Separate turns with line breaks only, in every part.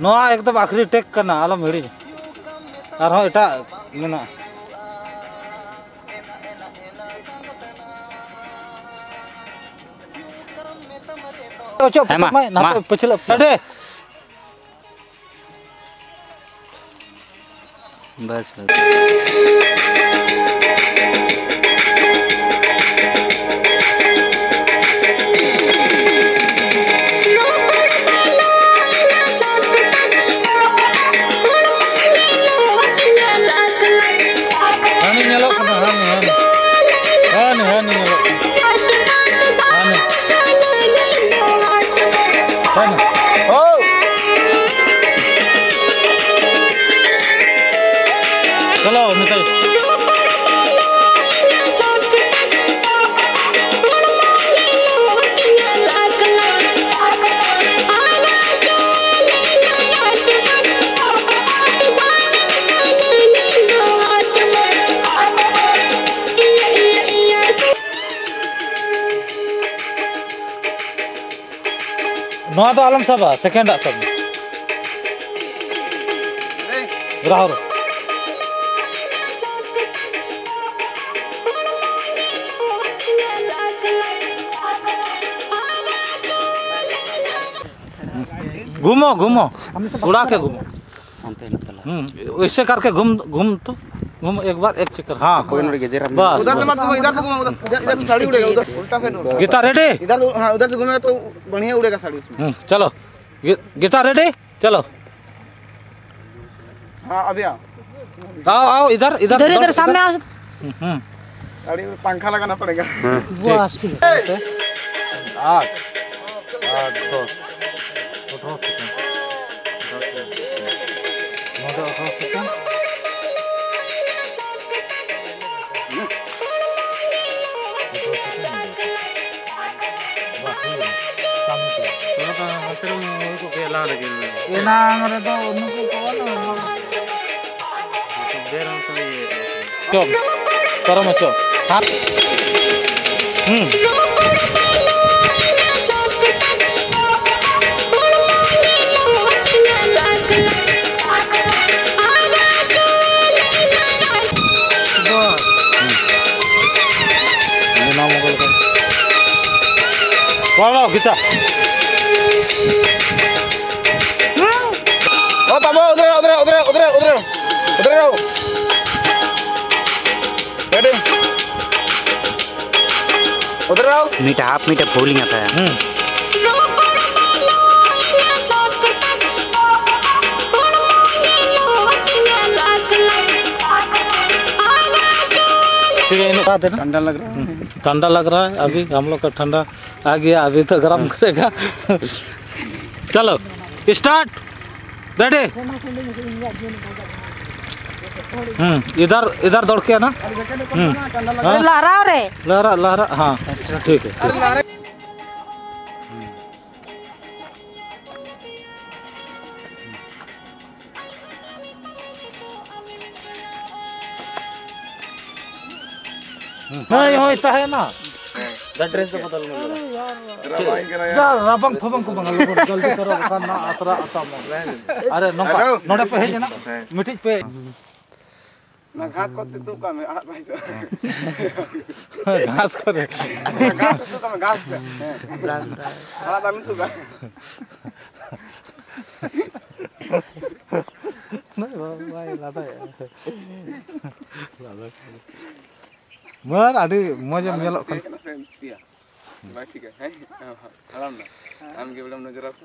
नोआ एकदम आखिरी टेक करना आलम हिड़ी आरहों एटा मेना ओचो
मैं
ना तो पिछले अडे
बस बस
चलो निकल नोआ तो आलम सब सेकंड सब। राहुल। घूमो घूमो। उड़ा के घूमो। हम्म ऐसे करके घूम घूम तो। घूम एक बार एक चक्कर। हाँ
कोई नोड़ के जरा
बस
उधर से मत घुमा इधर से घुमा उधर इधर से साड़ी उड़ेगा उधर उल्टा से
गीता रेडी?
इधर हाँ उधर से घूमेगा तो बढ़िया उड़ेगा साड़ी उसमें।
हम्म, चलो। गीता रेडी? चलो।
हाँ अभी आओ।
आओ आओ इधर इधर
इधर इधर सामने आओ।
हम्म
साड़ी में पंखा लगाना पड़ेगा।
बस ठीक है।
आठ आठ दो अठारह सेकंड अठारह सेकंड, बस, हो गया। काम किया। बोलो किसा
ओ बाबा उधर उधर उधर उधर उधर उधर रहो रेडी उधर रहो
मीठा हाफ़ मीठा फूलिंग आता है
ठंडा लग रहा है।
हम्म, ठंडा लग रहा है अभी हम लोग का ठंडा आ गया अभी तो गर्म करेगा। चलो स्टार्ट रेडी हम्म इधर इधर दौड़ के ना लहरा हाँ,
रे
लहरा लहरा हाँ ठीक है है नहीं होता है ना
ड्रेस तो बदल
जा राबंग फबंग को बंगाल को जल्दी करो बुखार ना अतरा आता मो अरे नोका नोडे पे हेज ना मिटिज पे
ना घाट करते तू काम है भाई
घास करे
घाट तू काम घाट पे हाथ आमिन तू का
नहीं भाई लादा लादा मर आदि मज़ा मेलो kan?
Iya. Baik ठीक है हैं आराम ना हम के belum नज़र आपको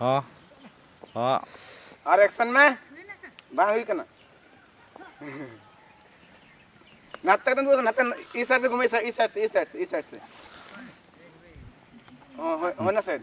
हाँ हाँ
और एक्शन में बाहर हुई करना नाटक तो नाटक इस साइड से घूमे इस साइड से इस साइड से इस साइड से हो हो ना साइड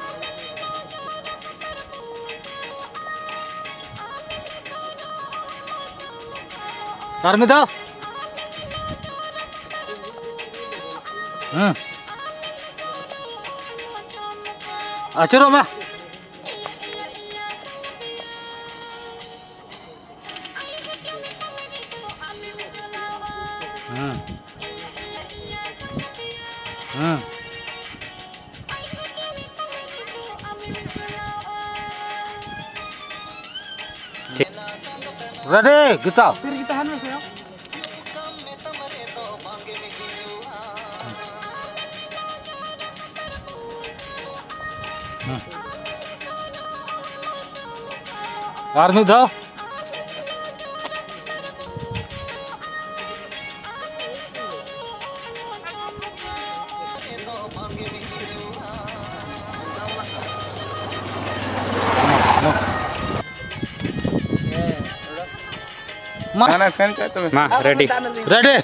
आर्मी दो हम्म अचरो में हम्म हम्म रेडी गीता
फिर kita
आर्मी दो
खाना सेंड कर तुम्हें।
माँ ready
ready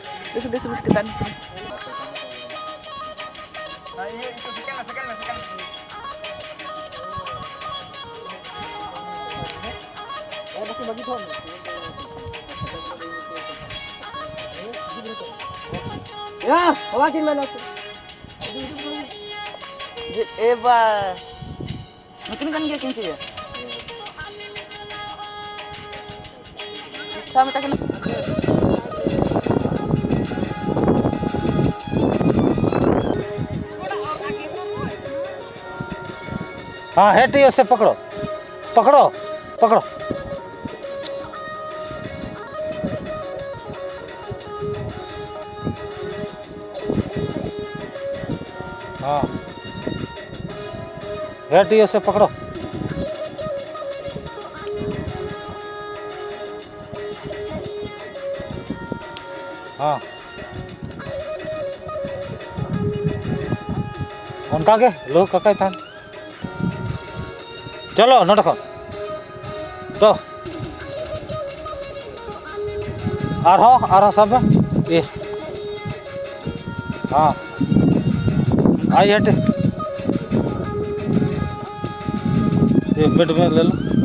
Besok besok kita. Ya, hawakin mana aku. Eva. Mungkin kan dia kinci ya? Sama tak
हाँ हेटी से पकड़ो पकड़ो पकड़ो हाँ। हेटी से पकड़ो। हाँ। उनका के लोग का था? चलो नटको तो आरो आरो सब ये। हाँ। आई हट। ये बेड में ले लो।